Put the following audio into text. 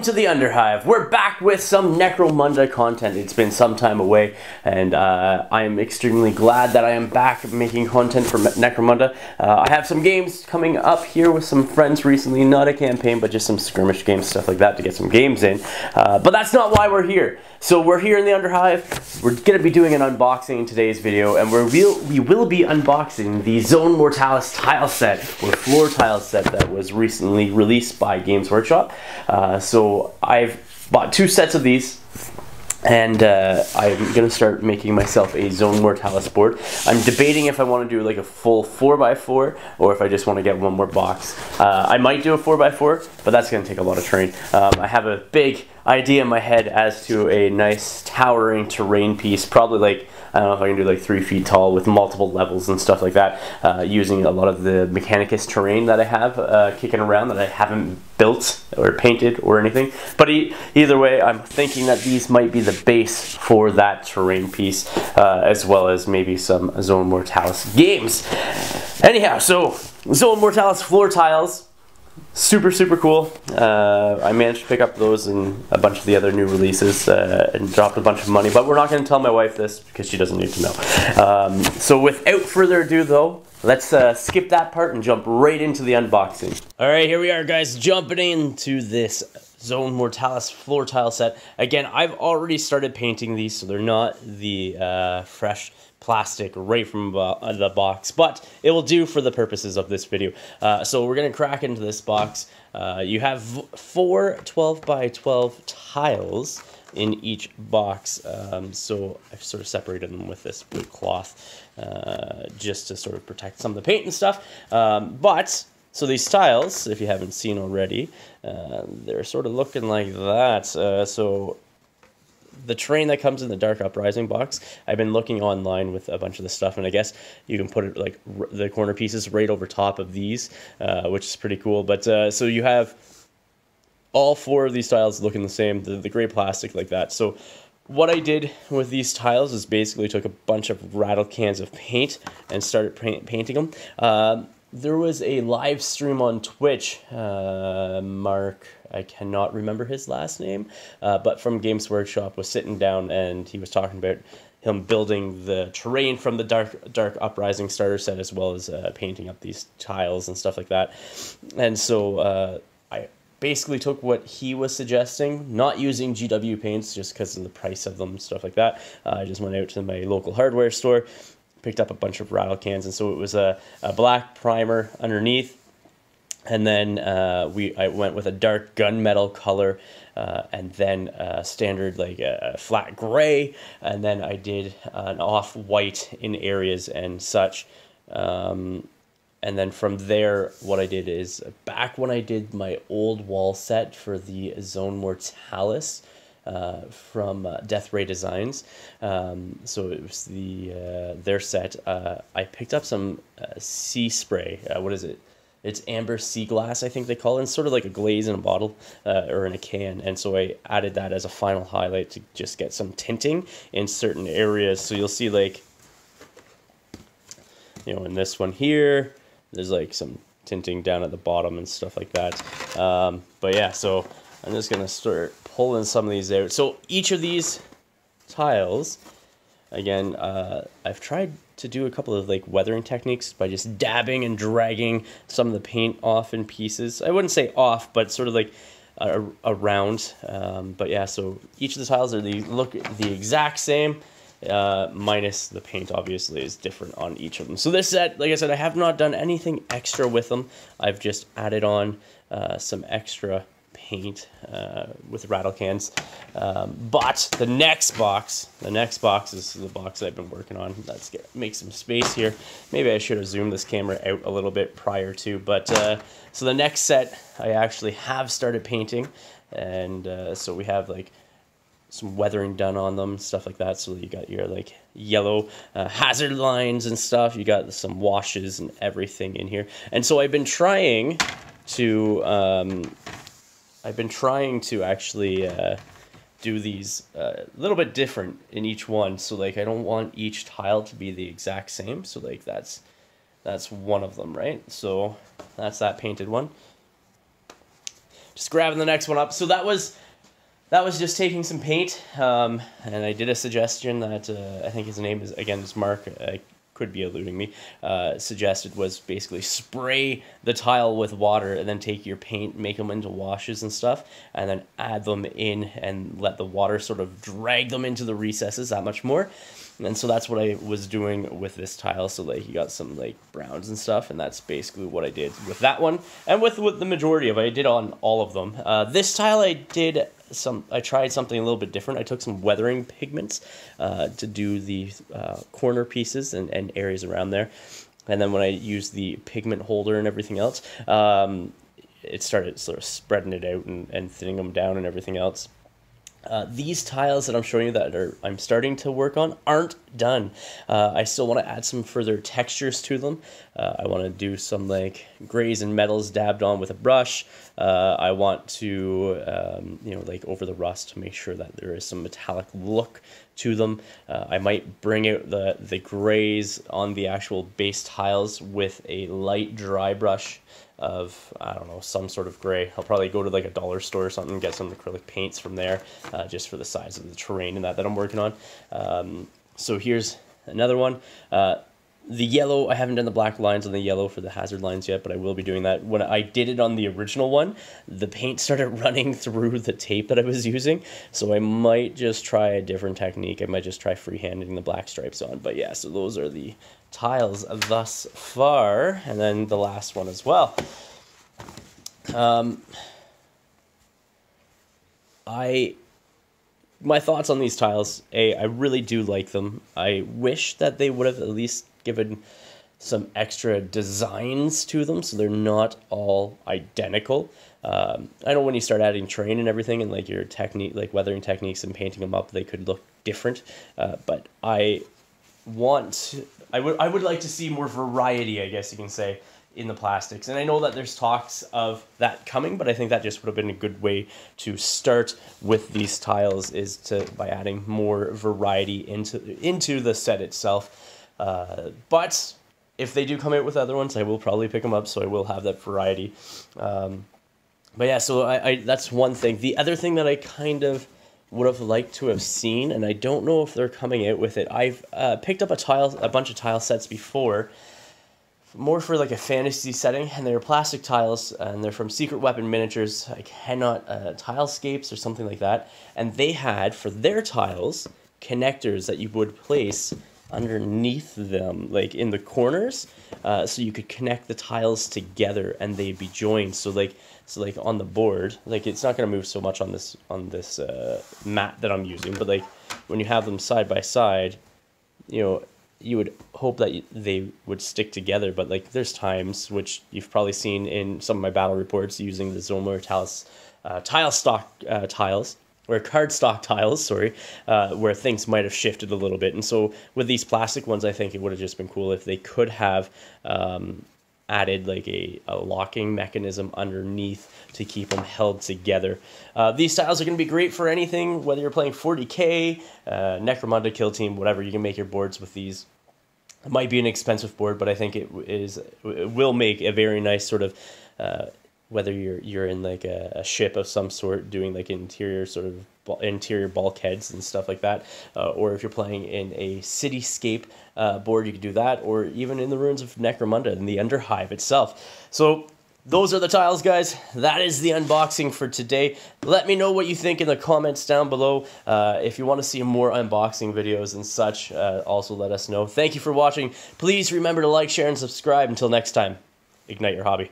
Welcome to the Underhive. We're back with some Necromunda content. It's been some time away, and uh, I am extremely glad that I am back making content for Necromunda. Uh, I have some games coming up here with some friends recently, not a campaign, but just some skirmish games, stuff like that, to get some games in. Uh, but that's not why we're here. So we're here in the Underhive. We're going to be doing an unboxing in today's video, and we're we'll, we will be unboxing the Zone Mortalis tile set, or floor tile set that was recently released by Games Workshop. Uh, I've bought two sets of these and uh, I'm gonna start making myself a Zone Mortalis board. I'm debating if I want to do like a full 4x4 or if I just want to get one more box. Uh, I might do a 4x4, but that's gonna take a lot of terrain. Um, I have a big idea in my head as to a nice towering terrain piece, probably like I don't know if I can do like three feet tall with multiple levels and stuff like that, uh, using a lot of the Mechanicus terrain that I have uh, kicking around that I haven't built or painted or anything. But e either way, I'm thinking that these might be the base for that terrain piece, uh, as well as maybe some Zone Mortalis games. Anyhow, so Zone Mortalis floor tiles super super cool. Uh, i managed to pick up those and a bunch of the other new releases uh, and dropped a bunch of money but we're not going to tell my wife this because she doesn't need to know. Um, so without further ado though let's uh, skip that part and jump right into the unboxing. All right here we are guys jumping into this Zone Mortalis floor tile set. Again, I've already started painting these, so they're not the uh, fresh plastic right from uh, the box, but it will do for the purposes of this video. Uh, so we're to crack into this box. Uh, you have four 12 by 12 tiles in each box. Um, so I've sort of separated them with this blue cloth uh, just to sort of protect some of the paint and stuff. Um, but so these tiles, if you haven't seen already, uh, they're sort of looking like that. Uh, so the train that comes in the Dark Uprising box, I've been looking online with a bunch of the stuff, and I guess you can put it like the corner pieces right over top of these, uh, which is pretty cool. But uh, so you have all four of these tiles looking the same, the, the gray plastic like that. So what I did with these tiles is basically took a bunch of rattle cans of paint and started paint, painting them. Um, there was a live stream on Twitch. Uh, Mark, I cannot remember his last name, uh, but from Games Workshop was sitting down and he was talking about him building the terrain from the dark dark uprising starter set as well as uh, painting up these tiles and stuff like that. And so uh, I basically took what he was suggesting, not using GW paints just because of the price of them, stuff like that. Uh, I just went out to my local hardware store picked up a bunch of rattle cans, and so it was a, a black primer underneath, and then uh, we I went with a dark gunmetal color, uh, and then a standard like a, flat gray, and then I did an off white in areas and such. Um, and then from there, what I did is back when I did my old wall set for the Zone Mortalis, uh, from uh, Death Ray Designs. Um, so it was the uh, their set. Uh, I picked up some uh, sea spray. Uh, what is it? It's amber sea glass, I think they call it. It's sort of like a glaze in a bottle or in a can. And so I added that as a final highlight to just get some tinting in certain areas. So you'll see like, you know, in this one here, there's like some tinting down at the bottom and stuff like that. Um, but yeah, so I'm just going to start pulling some of these out. So each of these tiles, again, uh, I've tried to do a couple of like weathering techniques by just dabbing and dragging some of the paint off in pieces. I wouldn't say off, but sort of like uh, around. Um, but yeah, so each of the tiles are the look the exact same. Uh, minus the paint obviously is different on each of them. So this set, like I said, I have not done anything extra with them. I've just added on uh, some extra paint uh, with rattle cans. Um, but the next box, the next box is the box I've been working on. Let's get make some space here. Maybe I should have zoomed this camera out a little bit prior to. But uh, so the next set I actually have started painting, and uh, so we have like some weathering done on them, stuff like that. So you got your like yellow uh, hazard lines and stuff. You got some washes and everything in here. And so I've been trying to um, I've been trying to actually uh, do these uh, a uh, little bit different in each one. So like I don't want each tile to be the exact same. So like that's that's one of them, right? So that's that painted one. just grabbing the next one up. So that was that was just taking some paint, um, and I did a suggestion that uh, I think his name is again is Mark. I could be eluding me. Uh, suggested was basically spray the tile with water and then take your paint, make them into washes and stuff, and then add them in and let the water sort of drag them into the recesses that much more. And so that's what I was doing with this tile. So like you got some like browns and stuff, and that's basically what I did with that one, and with with the majority of it, I did on all of them. Uh, this tile I did some. I tried something a little bit different. I took some weathering pigments uh, to do the uh, corner pieces and, and areas around there, and then when I used the pigment holder and everything else, um, it started sort of spreading it out and, and thinning them down and everything else. Uh, these tiles that I'm showing you that are I'm starting to work on aren't done. Uh, I still want to add some further textures to them. Uh, I want to do some like grays and metals dabbed on with a brush. Uh, I want to um, you know like over the rust to make sure that there is some metallic look to them. Uh, I might bring out the the grays on the actual base tiles with a light dry brush of I don't know some sort of gray. I'll probably go to like a dollar store or something get some acrylic paints from there, uh, just for the size of the terrain and that that I'm working on. Um, so here's another one. Uh, the yellow, I haven't done the black lines on the yellow for the hazard lines yet, but I will be doing that. When I did it on the original one, the paint started running through the tape that I was using, so I might just try a different technique. I might just try freehanding the black stripes on. But yeah, so those are the tiles thus far, and then the last one as well. Um, I my thoughts on these tiles. A, I really do like them. I wish that they would have at least given some extra designs to them so they're not all identical. Um, I know when you start adding terrain and everything and like your technique, like weathering techniques and painting them up, they could look different. Uh, but I want, I would, I would like to see more variety, I guess you can say, in the plastics. And I know that there's talks of that coming, but I think that just would have been a good way to start with these tiles is to by adding more variety into into the set itself. Uh, but if they do come out with other ones, I will probably pick them up, so I will have that variety. Um, but yeah, so I, I that's one thing. The other thing that I kind of would have liked to have seen, and I don't know if they're coming out with it. I've uh, picked up a tile, a bunch of tile sets before, more for like a fantasy setting, and they're plastic tiles, and they're from Secret Weapon Miniatures. I cannot uh, Tilescapes or something like that, and they had for their tiles connectors that you would place underneath them, like in the corners, uh, so you could connect the tiles together and they'd be joined. So like, so like on the board, like it's not gonna move so much on this on this uh, mat that I'm using, but like when you have them side by side, you know, you would hope that they would stick together. But like, there's times which you've probably seen in some of my battle reports using the Zomer tiles, uh, tile stock uh, tiles or cardstock tiles, sorry, uh, where things might have shifted a little bit. And so with these plastic ones, I think it would have just been cool if they could have um, added like a, a locking mechanism underneath to keep them held together. Uh, these tiles are going to be great for anything, whether you're playing 40k, uh, Necromunda, Kill Team, whatever, you can make your boards with these. It might be an expensive board, but I think it is it will make a very nice sort of uh, whether you're you're in like a, a ship of some sort doing like interior sort of interior bulkheads and stuff like that, uh, or if you're playing in a cityscape uh, board, you could do that, or even in the ruins of Necromunda in the Underhive itself. So those are the tiles, guys. That is the unboxing for today. Let me know what you think in the comments down below. Uh, if you want to see more unboxing videos and such, uh, also let us know. Thank you for watching. Please remember to like, share, and subscribe. Until next time, ignite your hobby.